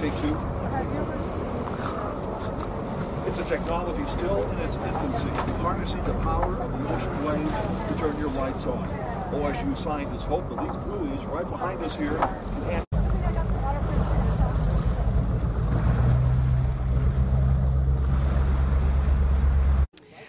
Take two. It's a technology still in its infancy, harnessing the power of the ocean waves to turn your lights on. OSU scientists hope that these buoys right behind us here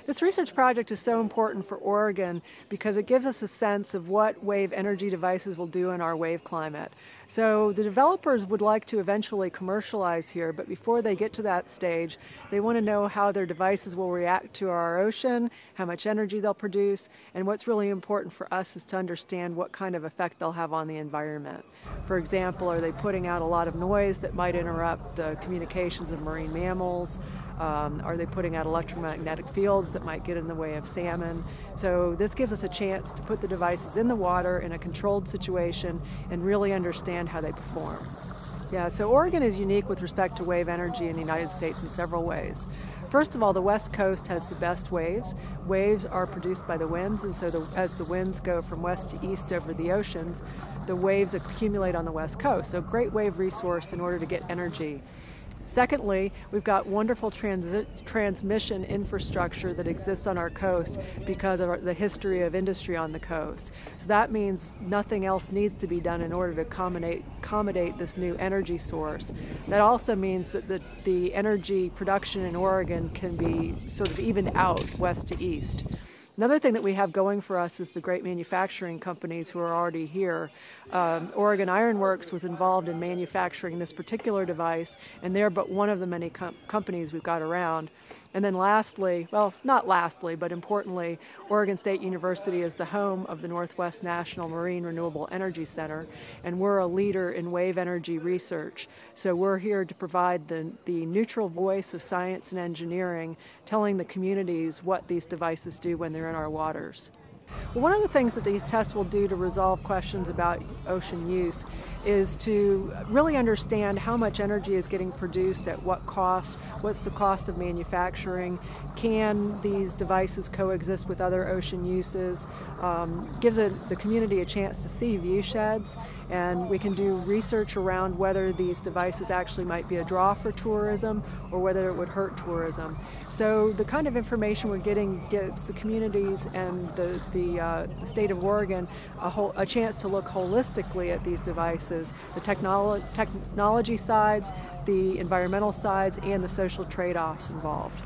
This research project is so important for Oregon because it gives us a sense of what wave energy devices will do in our wave climate. So the developers would like to eventually commercialize here, but before they get to that stage, they want to know how their devices will react to our ocean, how much energy they'll produce, and what's really important for us is to understand what kind of effect they'll have on the environment. For example, are they putting out a lot of noise that might interrupt the communications of marine mammals? Um, are they putting out electromagnetic fields that might get in the way of salmon? So this gives us a chance to put the devices in the water in a controlled situation and really understand how they perform. Yeah, so Oregon is unique with respect to wave energy in the United States in several ways. First of all, the West Coast has the best waves. Waves are produced by the winds, and so the, as the winds go from west to east over the oceans, the waves accumulate on the West Coast. So, great wave resource in order to get energy. Secondly, we've got wonderful transmission infrastructure that exists on our coast because of our, the history of industry on the coast. So that means nothing else needs to be done in order to accommodate, accommodate this new energy source. That also means that the, the energy production in Oregon can be sort of evened out west to east. Another thing that we have going for us is the great manufacturing companies who are already here. Um, Oregon Ironworks was involved in manufacturing this particular device, and they're but one of the many com companies we've got around. And then lastly, well, not lastly, but importantly, Oregon State University is the home of the Northwest National Marine Renewable Energy Center, and we're a leader in wave energy research. So we're here to provide the, the neutral voice of science and engineering, telling the communities what these devices do when they're in our waters. One of the things that these tests will do to resolve questions about ocean use is to really understand how much energy is getting produced at what cost, what's the cost of manufacturing, can these devices coexist with other ocean uses, um, gives a, the community a chance to see viewsheds, and we can do research around whether these devices actually might be a draw for tourism or whether it would hurt tourism. So the kind of information we're getting gives the communities and the, the the, uh, the state of Oregon a, whole, a, chance to look holistically at these devices, the technolo technology sides, the environmental sides, and the social trade-offs involved.